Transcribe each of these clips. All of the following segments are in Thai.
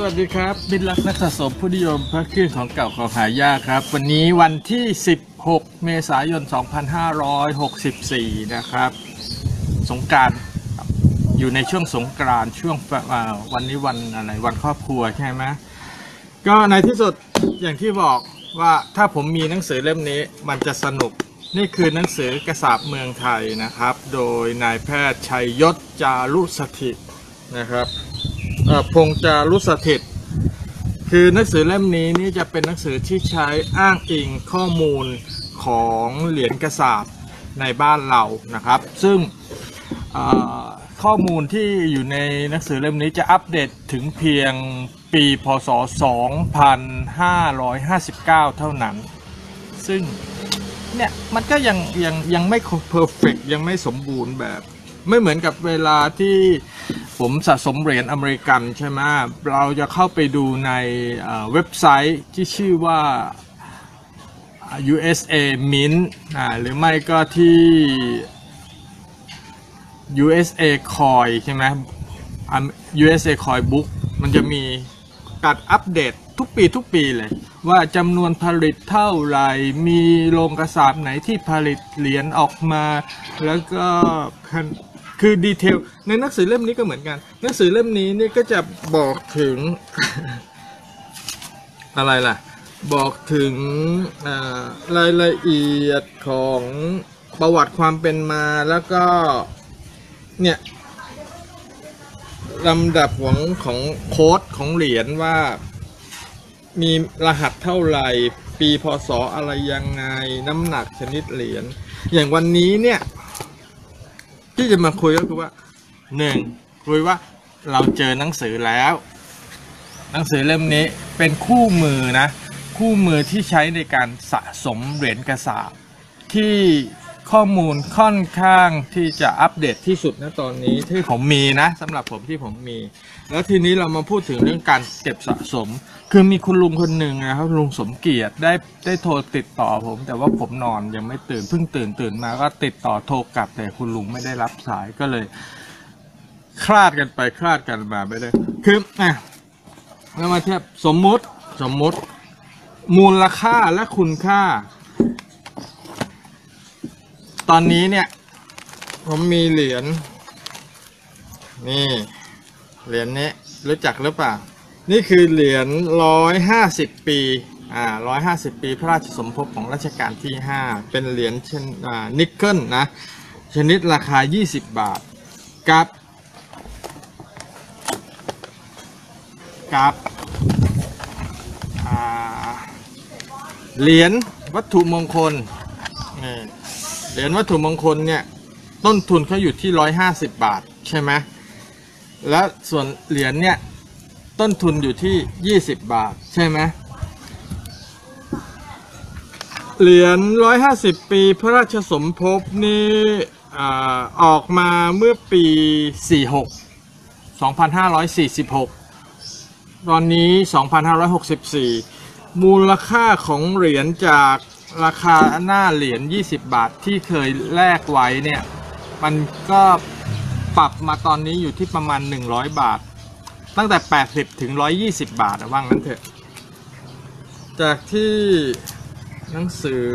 สวัสดีครับมิตรรักนักสะสมผู้นิยมพระเครื่องของเก่าของหายากครับ วันนี้วันที่ 16 เมษายน 2564 นะครับ สงการอยู่ในช่วงสงกรานต์ช่วงวันนี้วันอะไรวันครอบครัวใช่ไหมก็ในที่สุดอย่างที่บอกว่าถ้าผมมีหนังสือเล่มนี้มันจะสนุกนี่คือหนังสือกระสาบเมืองไทยนะครับ โดยนายแพทย์ชัยยศจารุสถิตนะครับ พงจารุสถิต คือหนังสือเล่มนี้นี่จะเป็นหนังสือที่ใช้อ้างอิงข้อมูลของเหรียญกระสาบในบ้านเรานะครับ ซึ่งข้อมูลที่อยู่ในหนังสือเล่มนี้จะอัปเดตถึงเพียงปีพศ 2559 เท่านั้น ซึ่งเนี่ยมันก็ยังยังยังไม่เพอร์เฟกยังไม่สมบูรณ์แบบ ไม่เหมือนกับเวลาที่ผมสะสมเหรียญอเมริกันใช่ไหมเราจะเข้าไปดูในเว็บไซต์ที่ชื่อว่า USA Mint อ่าหรือไม่ก็ที่ USA Coin ใช่ไหม USA Coin Book มันจะมีการอัปเดตทุกปีทุกปีเลย ว่าจำนวนผลิตเท่าไหร่ มีโรงกระสาบไหนที่ผลิตเหรียญออกมา แล้วก็ คือดีเทลในหนังสือเล่มนี้ก็เหมือนกัน หนังสือเล่มนี้นี่ก็จะบอกถึง อะไรล่ะ บอกถึงรายละเอียดของประวัติความเป็นมาแล้วก็เนี่ยลำดับของของโค้ดของเหรียญว่ามีรหัสเท่าไหร่ ปีพศอะไรยังไง น้ำหนักชนิดเหรียญอย่างวันนี้เนี่ย ที่จะมาคุยก็คือว่าหนึ่งคุยว่าเราเจอหนังสือแล้ว หนังสือเล่มนี้เป็นคู่มือนะ คู่มือที่ใช้ในการสะสมเหรียญกระสาบที่ ข้อมูลค่อนข้างที่จะอัปเดตที่สุดนะตอนนี้ที่ผมมีนะสำหรับผมที่ผมมี แล้วทีนี้เรามาพูดถึงเรื่องการเก็บสะสม คือมีคุณลุงคนหนึ่งนะครับลุงสมเกียรติได้ได้โทรติดต่อผม แต่ว่าผมนอนยังไม่ตื่นเพิ่งตื่นตื่นมาก็ติดต่อโทรกลับ แต่คุณลุงไม่ได้รับสายก็เลย คลาดกันไปคลาดกันมาไม่ได้คืออะเรามาเทียบสมมุติสมมุติ มูลค่าและคุณค่า ตอนนี้เนี่ย ผมมีเหรียญนี่ เหรียญนี้รู้จักหรือเปล่า นี่คือเหรียญร้อยห้าสิบปีอ่าร้อยห้าสิบปีพระราชสมภพของรัชกาลที่ห้าเป็นเหรียญเช่นอ่านิกเกิลนะ ชนิดราคา 20 บาท กับ กับเหรียญวัตถุมงคลนี่ เหรียญวัตถุมงคลเนี่ยต้นทุนเขาอยู่ที่150บบาทใช่ไหมแล้วส่วนเหรียญเนี่ยต้นทุนอยู่ที่20บบาทใช่ไหมเหรียญ150ปีพระราชสมภพนี่อออกมาเมื่อปี46 2546ตอนนี้ 2564 มูลค่าของเหรียญจาก ราคาหน้าเหรียญ 20 บาทที่เคยแลกไว้เนี่ย มันก็ปรับมาตอนนี้อยู่ที่ประมาณ 100 บาท ตั้งแต่ 80 ถึง 120 บาทนะว่างนั้นเถอะ จากที่หนังสือ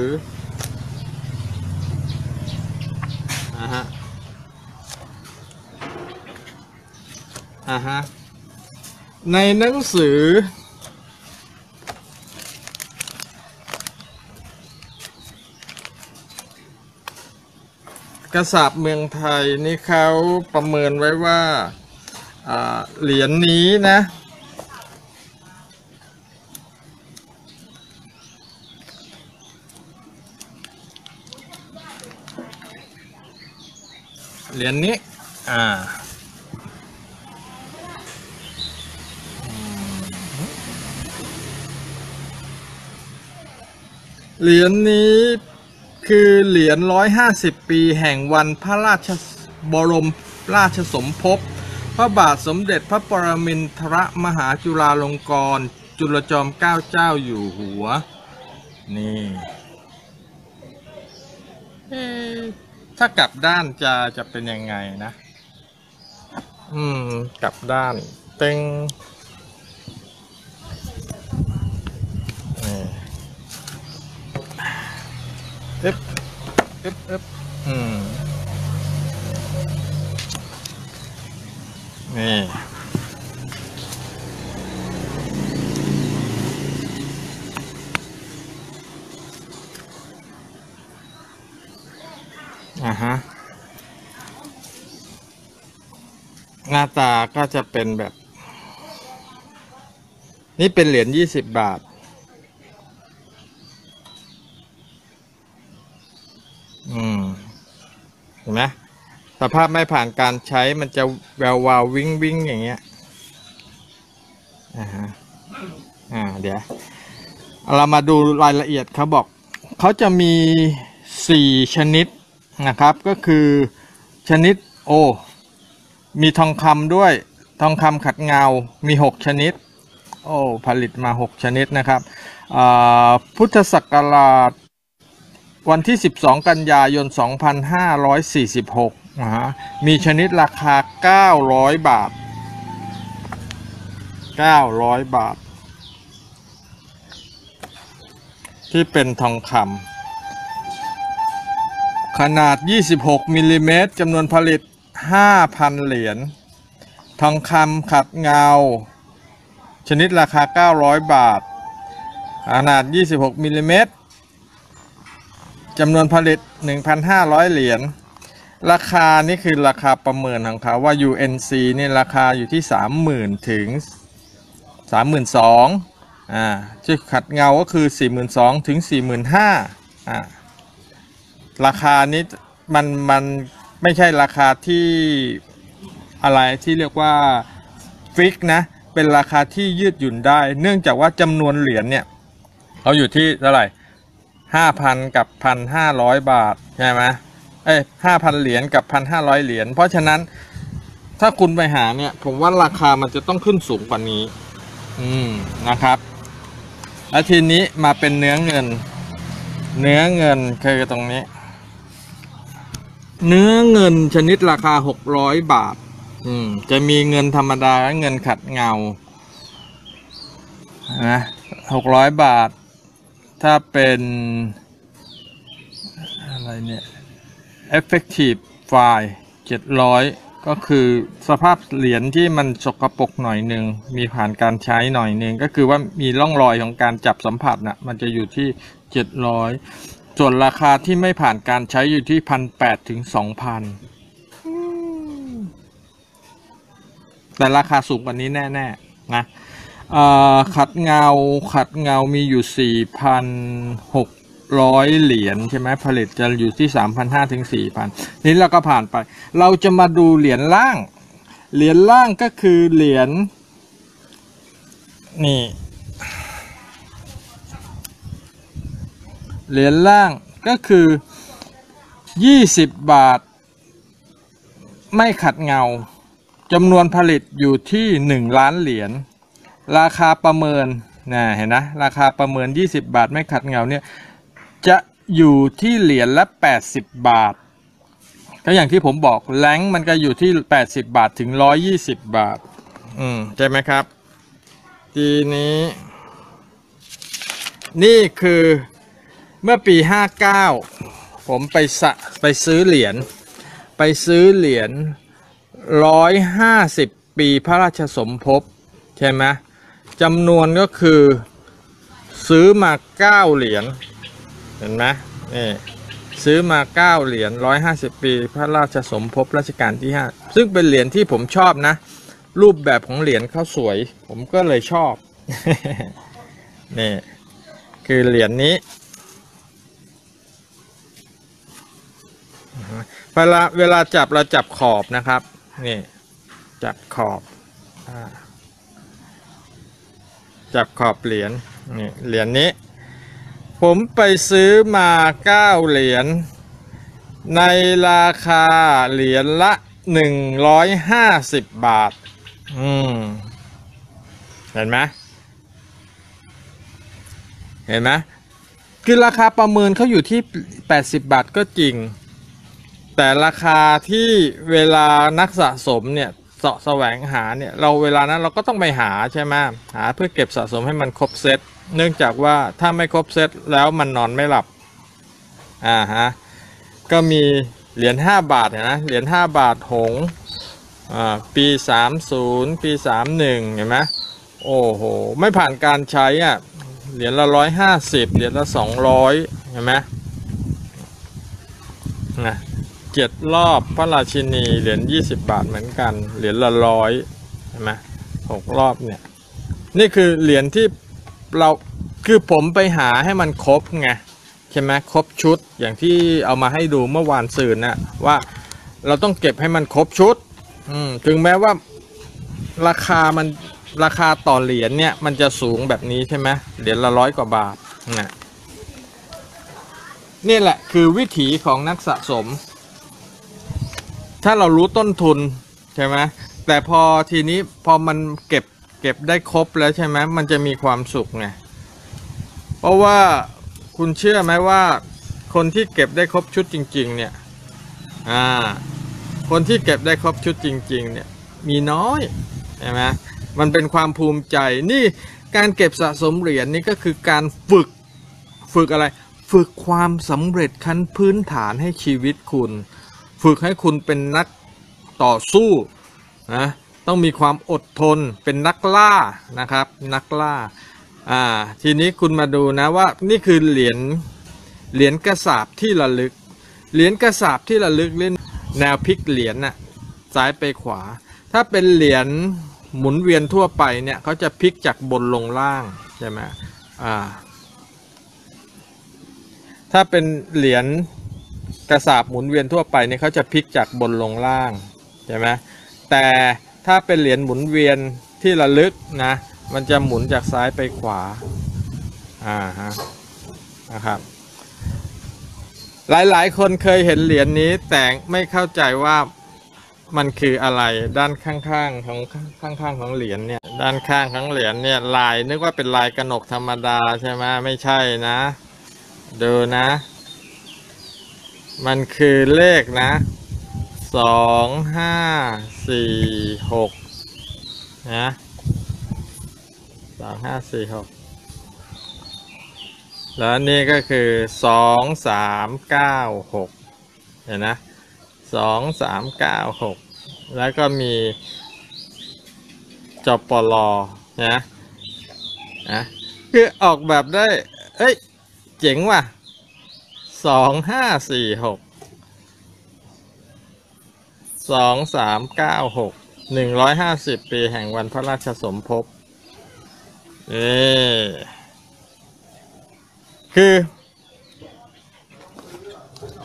อ่าฮะอ่าฮะในหนังสือ กระสาบเมืองไทยนี่เขาประเมินไว้ว่าเหรียญนี้นะเหรียญนี้ อ่าเหรียญนี้ คือเหรียญ150 ปีแห่งวันพระราชบรมราชสมภพ พระบาทสมเด็จพระปรมินทรมหาจุฬาลงกรณ์จุลจอมเกล้าเจ้าอยู่หัว นี่ ถ้ากลับด้านจะจะเป็นยังไงนะ อืม กลับด้านเต็ง อึ๊บอึ๊บอึ๊บอืมนี่อ่าฮะ หน้าตาก็จะเป็นแบบ นี่เป็นเหรียญยี่สิบบาท สภาพไม่ผ่านการใช้มันจะแวววาววิ้งวิ้งอย่างเงี้ยอ่าฮะอ่าเดี๋ยวเรามาดูรายละเอียดเขาบอกเขาจะมีสี่ชนิดนะครับก็คือชนิดโอมีทองคำด้วยทองคำขัดเงา มีหกชนิด โอ้ผลิตมาหกชนิดนะครับพุทธศักราชวันที่ 12 กันยายน 2546 นะฮะมีชนิดราคา 900 บาท 900 บาท ที่เป็นทองคำขนาด 26มิลลิเมตรจำนวนผลิต 5,000 เหรียญทองคำขัดเงา ชนิดราคา 900 บาท ขนาด 26มิลลิเมตรจำนวนผลิต 1,500 เหรียญ ราคานี่คือราคาประเมินของเขาว่า UNC นี่ราคาอยู่ที่ 30,000 ถึง 32,000อ่าที่ขัดเงาก็คือ 42,000 ถึง 45,000อ่าราคานี้มันมันไม่ใช่ราคาที่อะไรที่เรียกว่าฟิกนะ เป็นราคาที่ยืดหยุ่นได้ เนื่องจากว่าจำนวนเหรียญเนี่ยเขาอยู่ที่เท่าไหร่ห้าพันกับพันห้าร้อยบาท ใช่ไหม เอ้ยห้าพันเหรียญกับพันห้าร้อยเหรียญเพราะฉะนั้นถ้าคุณไปหาเนี่ย ผมว่าราคามันจะต้องขึ้นสูงกว่านี้ อืมนะครับ แล้วทีนี้มาเป็นเนื้อเงิน เนื้อเงินคือตรงนี้ เนื้อเงินชนิดราคาหกร้อยบาท อืม จะมีเงินธรรมดาและเงินขัดเงานะหกร้อยบาท ถ้าเป็น อะไรเนี่ย effective file 700 ก็คือสภาพเหรียญที่มันสกปรกหน่อยหนึ่งมีผ่านการใช้หน่อยหนึ่งก็คือว่ามีร่องรอยของการจับสัมผัสนะ่ะมันจะอยู่ที่ 700 ส่วนราคาที่ไม่ผ่านการใช้อยู่ที่พันแปดถึงสองพันแต่ราคาสูงกว่านี้แน่ ๆ นะขัดเงาขัดเงามีอยู่ 4,600 ร้อยเหรียญใช่ไหมผลิตจะอยู่ที่3,500ถึง4,000นี้เราก็ผ่านไป เราจะมาดูเหรียญล่าง เหรียญล่างก็คือเหรียญนี่เหรียญล่างก็คือ 20 บาท ไม่ขัดเงาจำนวนผลิตอยู่ที่ 1 ล้านเหรียญราคาประเมินนะเห็นนะราคาประเมิน 20 บาทไม่ขัดเงาเนี่ย อยู่ที่เหรียญละ80บาท ก็อย่างที่ผมบอกแรงมันก็อยู่ที่80บาทถึง120บาท อืมใช่ไหมครับ ทีนี้ นี่คือเมื่อปี59ผมไปสะไปซื้อเหรียญไปซื้อเหรียญ150ปีพระราชสมภพใช่ไหมจำนวนก็คือซื้อมา9เหรียญ ห็นไหมนี่ซื้อมา 9 เหรียญ 150 ปี พระราชสมภพรัชกาลที่ 5 ซึ่งเป็นเหรียญที่ผมชอบนะ รูปแบบของเหรียญเขาสวย ผมก็เลยชอบ นี่ คือเหรียญนี้เวลาเวลาจับเราจับขอบนะครับ นี่ จับขอบจับขอบเหรียญนี่เหรียญนี้ ผมไปซื้อมาเก้าเหรียญ ในราคาเหรียญละหนึ่งร้อยห้าสิบบาท อืม เห็นไหมเห็นไหมคือราคาประเมินเขาอยู่ที่ 80 บาทก็จริง แต่ราคาที่เวลานักสะสมเนี่ยเสาะแสวงหาเนี่ย เราเวลานั้นเราก็ต้องไปหาใช่ไหมหาเพื่อเก็บสะสมให้มันครบเซต เนื่องจากว่าถ้าไม่ครบเซตแล้วมันนอนไม่หลับ อ่าฮะ ก็มีเหรียญ5บาทเห็นะเหรียญ5บาทหงอ่าปี 30 ปี 31 เห็นไหมโอ้โห ไม่ผ่านการใช้อะเหรียญละร้อยห้าสิบเหรียญละสองร้อยเห็นไหมนะเจ็ดรอบพระราชินีเหรียญยี่สิบบาทเหมือนกัน เหรียญละร้อยเห็นไหมหกรอบเนี่ย นี่คือเหรียญที่ เราคือผมไปหาให้มันครบไงใช่ไหมครบชุดอย่างที่เอามาให้ดูเมื่อวานสื่อนะว่าเราต้องเก็บให้มันครบชุด อืมถึงแม้ว่าราคามันราคาต่อเหรียญเนี่ยมันจะสูงแบบนี้ใช่ไหมเหรียญละร้อยกว่าบาทนะนี่แหละคือวิถีของนักสะสม ถ้าเรารู้ต้นทุนใช่ไหมแต่พอทีนี้พอมันเก็บ เก็บได้ครบแล้วใช่ไหมมันจะมีความสุขไงเพราะว่าคุณเชื่อไหมว่า คนที่เก็บได้ครบชุดจริง ๆ เนี่ย อ่า คนที่เก็บได้ครบชุดจริง ๆ เนี่ย มีน้อยใช่ไหมมันเป็นความภูมิใจนี่การเก็บสะสมเหรียญนี่ก็คือการฝึกฝึกอะไร ฝึกความสำเร็จขั้นพื้นฐานให้ชีวิตคุณ ฝึกให้คุณเป็นนักต่อสู้นะ ต้องมีความอดทนเป็นนักล่านะครับนักล่าอ่าทีนี้คุณมาดูนะว่านี่คือเหรียญเหรียญกระสาบที่ระลึก เหรียญกระสาบที่ระลึกเล่นแนวพลิกเหรียญน่ะซ้ายไปขวา ถ้าเป็นเหรียญหมุนเวียนทั่วไปเนี่ยเขาจะพลิกจากบนลงล่างใช่ไหมอ่าถ้าเป็นเหรียญกระสาบหมุนเวียนทั่วไปเนี่ยเขาจะพลิกจากบนลงล่างใช่ไหมแต่ ถ้าเป็นเหรียญหมุนเวียนที่ระลึกนะ มันจะหมุนจากซ้ายไปขวา อ่าฮะ นะครับ หลายๆ คนเคยเห็นเหรียญนี้แต่ไม่เข้าใจว่ามันคืออะไรด้านข้างๆของข้างๆของเหรียญเนี่ย ด้านข้างของเหรียญเนี่ยลายนึกว่าเป็นลายกระหนกธรรมดาใช่ไหมไม่ใช่นะดูนะ มันคือเลขนะ สองห้าสี่หกนะสองห้าสี่หกแล้วนี่ก็คือสองสามเก้าหกเห็นนะสองสามเก้าหกแล้วก็มีจปลอนะนะคือออกแบบได้ เอ้ย เจ๋งว่ะสองห้าสี่หก สองสามเก้าหกหนึ่งร้อยห้าสิบปีแห่งวันพระราชสมภพเอคือ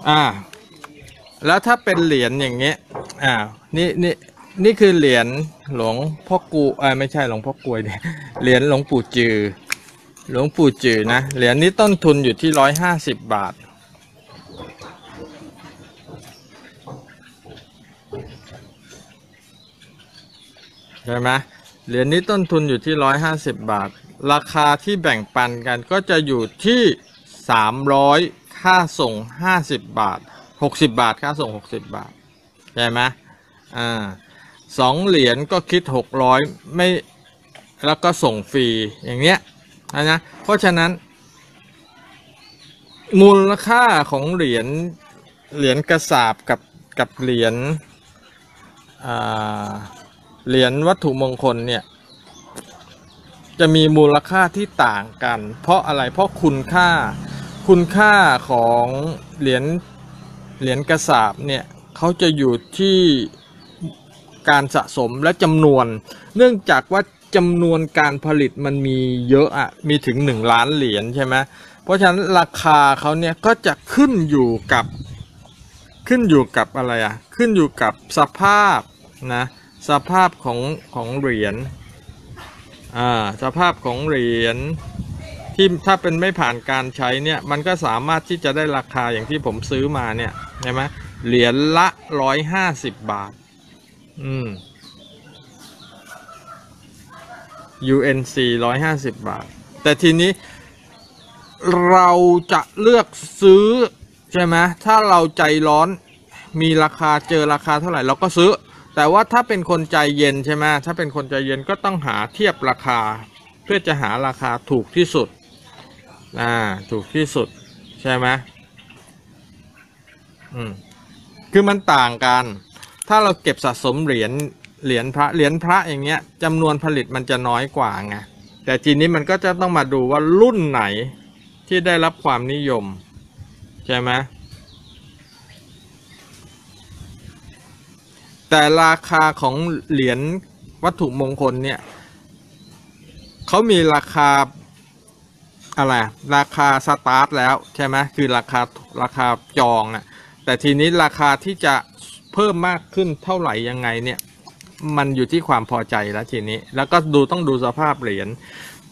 อ่า แล้วถ้าเป็นเหรียญอย่างเงี้ย อ่า นี่นี่นี่คือเหรียญหลวงพ่อกูเออไม่ใช่หลวงพ่อกลวยเนี่ยเหรียญหลวงปู่จือ หลวงปู่จือนะ เหรียญนี้ต้นทุนอยู่ที่ร้อยห้าสิบบาท ใช่ไหมเหรียญนี้ต้นทุนอยู่ที่ร้อยห้าสิบบาท ราคาที่แบ่งปันกันก็จะอยู่ที่สามร้อยค่าส่งห้าสิบบาทหกสิบบาท ค่าส่งหกสิบบาท ใช่ไหมอ่าสองเหรียญก็คิดหกร้อยไม่ แล้วก็ส่งฟรี อย่างเนี้ยนะนะ เพราะฉะนั้น มูลค่าของเหรียญ เหรียญกระสาบกับกับเหรียญอ่า เหรียญวัตถุมงคลเนี่ย จะมีมูลค่าที่ต่างกัน เพราะอะไรเพราะคุณค่าคุณค่าของเหรียญเหรียญกระสาบเนี่ยเขาจะอยู่ที่การสะสมและจำนวน เนื่องจากว่าจำนวนการผลิตมันมีเยอะอะมีถึง 1 ล้านเหรียญใช่ไหมเพราะฉะนั้นราคาเขาเนี่ยก็จะขึ้นอยู่กับขึ้นอยู่กับอะไรอะขึ้นอยู่กับสภาพนะ สภาพของของเหรียญอ่าสภาพของเหรียญที่ถ้าเป็นไม่ผ่านการใช้เนี่ยมันก็สามารถที่จะได้ราคาอย่างที่ผมซื้อมาเนี่ยใช่ไหมเหรียญละร้อยห้าสิบบาท อืม UNC ร้อยห้าสิบบาท แต่ทีนี้เราจะเลือกซื้อ ใช่ไหมถ้าเราใจร้อนมีราคาเจอราคาเท่าไหร่เราก็ซื้อ แต่ว่าถ้าเป็นคนใจเย็นใช่ไหมถ้าเป็นคนใจเย็นก็ต้องหาเทียบราคา เพื่อจะหาราคาถูกที่สุดอ่าถูกที่สุดใช่ไหมอืมคือมันต่างกัน ถ้าเราเก็บสะสมเหรียญเหรียญพระเหรียญพระอย่างเงี้ยจำนวนผลิตมันจะน้อยกว่าไงแต่ทีนี้มันก็จะต้องมาดูว่ารุ่นไหนที่ได้รับความนิยม ใช่ไหม แต่ราคาของเหรียญวัตถุมงคลเนี่ยเขามีราคาอะไรราคาสตาร์ทแล้วใช่ไหมคือราคาราคาจองอะแต่ทีนี้ราคาที่จะเพิ่มมากขึ้นเท่าไหร่ยังไงเนี่ย มันอยู่ที่ความพอใจแล้วทีนี้ แล้วก็ดูต้องดูสภาพเหรียญ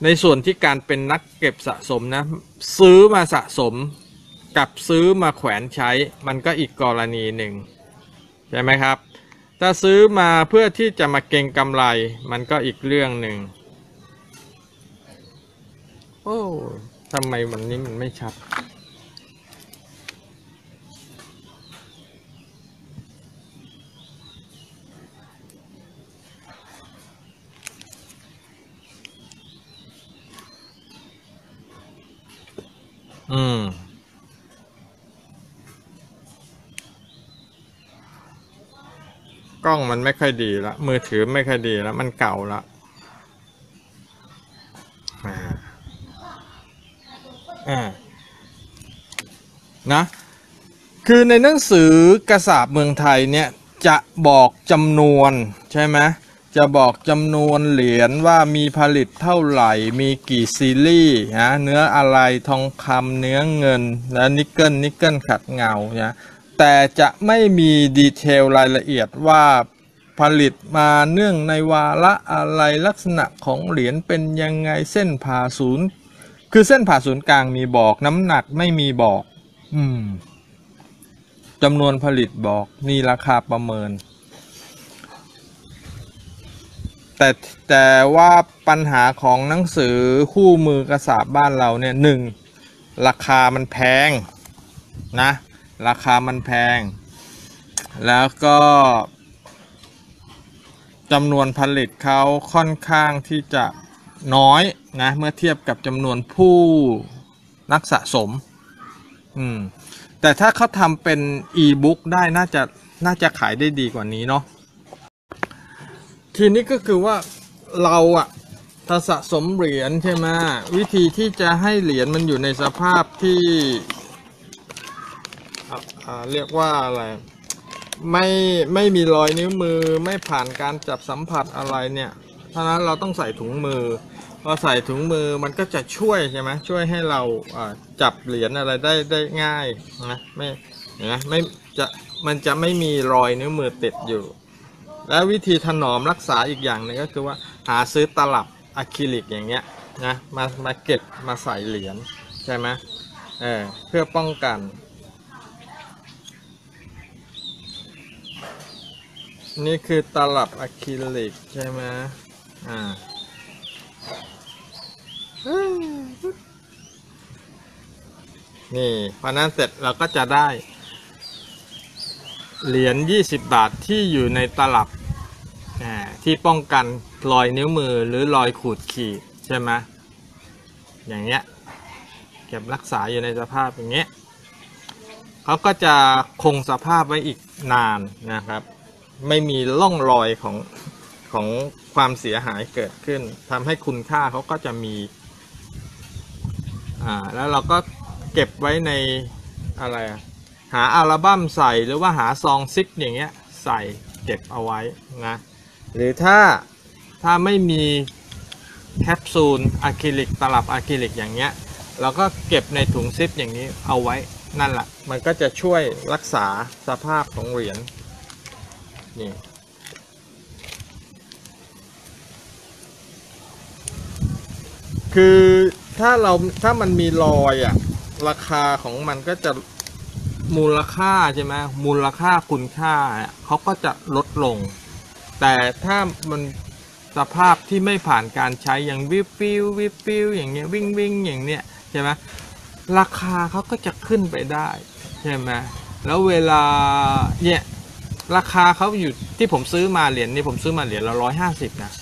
ในส่วนที่การเป็นนักเก็บสะสมนะ ซื้อมาสะสมกับซื้อมาแขวนใช้ มันก็อีกกรณีหนึ่งใช่ไหมครับ ถ้าซื้อมาเพื่อที่จะมาเก็งกำไร มันก็อีกเรื่องหนึ่ง โอ้ทำไมวันนี้มันไม่ชัด อืม กล้องมันไม่ค่อยดีละมือถือไม่ค่อยดีแล้วมันเก่าละอ่าอ่านะคือในหนังสือกระสาบเมืองไทยเนี่ยจะบอกจำนวนใช่ไหมจะบอกจำนวนเหรียญว่ามีผลิตเท่าไหร่ มีกี่ซีรีส์นะเนื้ออะไรทองคำเนื้อเงิน และนิกเกิลนิกเกิลขัดเงานะ แต่จะไม่มี detail รายละเอียดว่าผลิตมาเนื่องในวาระอะไรลักษณะของเหรียญเป็นยังไงเส้นผ่าศูนย์ คือเส้นผ่าศูนย์กลางมีบอกน้ำหนักไม่มีบอก อืมจำนวนผลิตบอกนี่ราคาประเมิน แต่แต่ว่าปัญหาของหนังสือคู่มือกระสาบบ้านเราเนี่ยหนึ่งราคามันแพงนะ ราคามันแพง แล้วก็จำนวนผลิตเขาค่อนข้างที่จะน้อยนะเมื่อเทียบกับจำนวนผู้นักสะสม อืม แต่ถ้าเขาทำเป็นอีบุ๊กได้น่าจะน่าจะขายได้ดีกว่านี้เนาะทีนี้ก็คือว่าเราอะถ้าสะสมเหรียญใช่ไหมวิธีที่จะให้เหรียญมันอยู่ในสภาพที่ เรียกว่าอะไรไม่ไม่มีรอยนิ้วมือไม่ผ่านการจับสัมผัสอะไรเนี่ยเพราะนั้นเราต้องใส่ถุงมือพอใส่ถุงมือมันก็จะช่วยใช่ไหมช่วยให้เราอ่าจับเหรียญอะไรได้ได้ง่ายนะไม่เนไหมไม่จะมันจะไม่มีรอยนิ้วมือติดอยู่ แล้ววิธีถนอมรักษาอีกอย่างหนึ่งก็คือว่าหาซื้อตลับอะคริลิกอย่างเงี้ยนะมามาเก็บมาใส่เหรียญใช่ไหมเออเพื่อป้องกัน นี่คือตลับอะคริลิกใช่ไหมอ่านี่พอนั้นเสร็จเราก็จะได้ เหรียญ20 บาทที่อยู่ในตลับอ่าที่ป้องกันรอยนิ้วมือหรือรอยขูดขีดใช่ไหมอย่างเงี้ยเก็บรักษาอยู่ในสภาพอย่างเงี้ยเขาก็จะคงสภาพไว้อีกนานนะครับ ไม่มีร่องรอยของของความเสียหายเกิดขึ้นทำให้คุณค่าเขาก็จะมี อ่า แล้วเราก็เก็บไว้ในอะไรหาอัลบั้มใส่หรือว่าหาซองซิกอย่างเงี้ยใส่เก็บเอาไว้นะ หรือถ้าถ้าไม่มีแคปซูลอะคริลิกตลับอะคริลิกอย่างเงี้ยเราก็เก็บในถุงซิปอย่างนี้เอาไว้นั่นแหละมันก็จะช่วยรักษาสภาพของเหรียญ นี่คือถ้าเราถ้ามันมีรอยอะราคาของมันก็จะมูลค่าใช่ไหมมูลค่าคุณค่าอะเขาก็จะลดลง แต่ถ้ามันสภาพที่ไม่ผ่านการใช้อย่างวิบวิววิบวิวอย่างเงี้ยวิ่งวิ่งอย่างเนี้ยใช่ไหมราคาเขาก็จะขึ้นไปได้ใช่ไหมแล้วเวลาเนี่ย ราคาเขาอยู่ที่ผมซื้อมาเหรียญนี่ผมซื้อมาเหรียญละร้อยห้าสิบนะ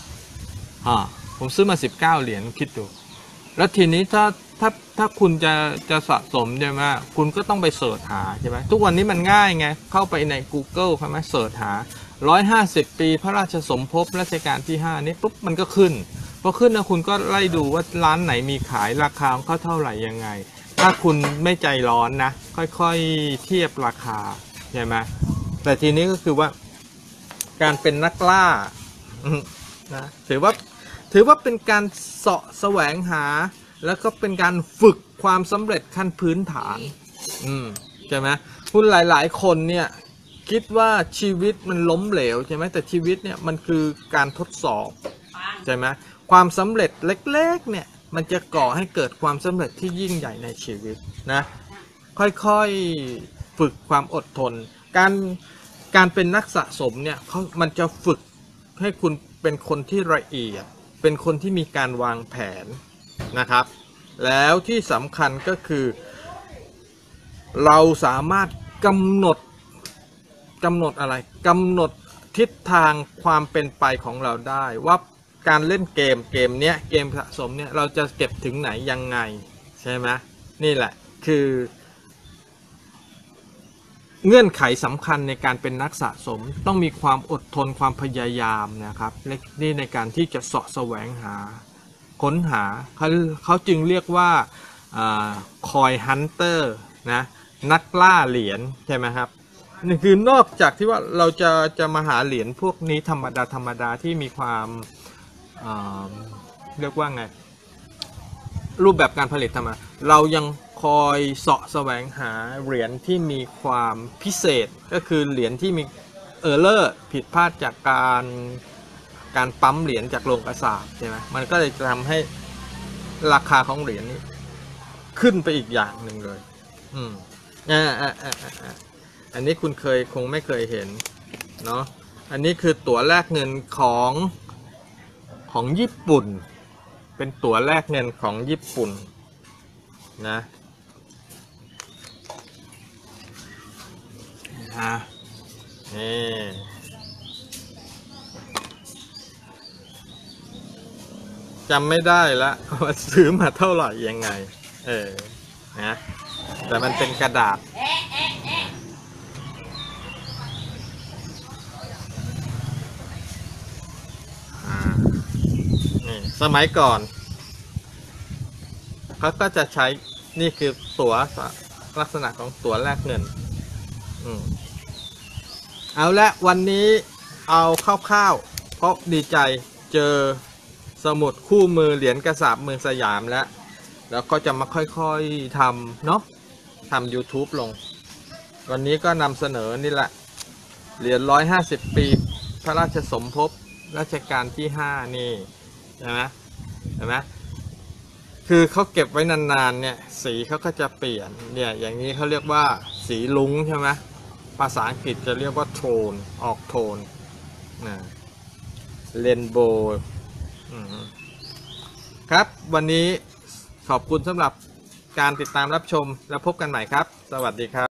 อ่าผมซื้อมาสิบเก้าเหรียญคิดดู แล้วทีนี้ถ้าถ้าถ้าคุณจะจะสะสมใช่ไหมคุณก็ต้องไปเสิร์ชหาใช่ไหมทุกวันนี้มันง่ายไง เข้าไปใน Google ใช่ไหมเสิร์ชหา150ปีพระราชสมภพรัชกาลที่5นี่ปุ๊บมันก็ขึ้นพอขึ้นนะคุณก็ไล่ดูว่าร้านไหนมีขายราคาเขาเท่าไหร่ยังไง ถ้าคุณไม่ใจร้อนนะ ค่อยๆเทียบราคาใช่ไหม แต่ทีนี้ก็คือว่า การเป็นนักล่าอืมนะถือว่าถือว่าเป็นการเสาะแสวงหา แล้วก็เป็นการฝึกความสำเร็จขั้นพื้นฐาน อืมใช่ไหมคุณหลาย ๆ คนเนี่ย คิดว่าชีวิตมันล้มเหลวใช่ไหมแต่ชีวิตเนี่ยมันคือการทดสอบใช่ไหมความสำเร็จเล็ก ๆ เนี่ยมันจะก่อให้เกิดความสำเร็จที่ยิ่งใหญ่ในชีวิตนะ ค่อย ๆ ฝึกความอดทน การ การเป็นนักสะสมเนี่ยเขามันจะฝึกให้คุณเป็นคนที่ละเอียด เป็นคนที่มีการวางแผนนะครับ แล้วที่สำคัญก็คือ เราสามารถกำหนดกำหนดอะไรกำหนดทิศทางความเป็นไปของเราได้ว่าการเล่นเกมเกมเนี้ยเกมสะสมเนี่ยเราจะเก็บถึงไหนยังไงใช่ไหมนี่แหละคือ เงื่อนไขสำคัญในการเป็นนักสะสม ต้องมีความอดทนความพยายามนะครับนี่ในการที่จะเสาะแสวงหา ค้นหาเขาเขาจึงเรียกว่าคอยฮันเตอร์นะนักล่าเหรียญใช่ไหมครับนี่คือนอกจากที่ว่าเราจะจะมาหาเหรียญพวกนี้ธรรมดาธรรมดาที่มีความเรียกว่าไงรูปแบบการผลิตทำไมเรายัง คอยเสาะแสวงหาเหรียญที่มีความพิเศษก็คือเหรียญที่มีเออร์เลอร์ผิดพลาดจากการการปั๊มเหรียญจากโรงกระสาบใช่ไหมมันก็เลยจะทำให้ราคาของเหรียญนี้ขึ้นไปอีกอย่างหนึ่งเลย อืมอ่าอ่าอ่าอันนี้คุณเคยคงไม่เคยเห็นเนาะ อันนี้คือตั๋วแลกเงินของของญี่ปุ่น เป็นตั๋วแลกเงินของญี่ปุ่นนะ นะนี่จำไม่ได้ละว่าซื้อมาเท่าไหร่ยังไง เออ นะ แต่มันเป็นกระดาษอ่านี่ สมัยก่อน เขาก็จะใช้ นี่คือตัวลักษณะของตัวแลกเงิน อืม เอาละวันนี้เอาคร่าวๆเพราะดีใจเจอสมุดคู่มือเหรียญกระสาบเมืองสยามแล้ว แล้วก็จะมาค่อยๆทำเนาะทำ YouTube ลง วันนี้ก็นำเสนอนี่แหละ เหรียญร้อยห้าสิบปี พระราชสมภพรัชกาลที่ห้านี่ใช่ไหมเห็นไหมคือเขาเก็บไว้นานๆเนี่ยสีเขาก็จะเปลี่ยนเนี่ยอย่างนี้เขาเรียกว่าสีลุ้งใช่ไหม ภาษาอังกฤษจะเรียกว่าโทนออกโทนนะเรนโบว์ครับวันนี้ขอบคุณสำหรับการติดตามรับชมแล้วพบกันใหม่ครับ สวัสดีครับ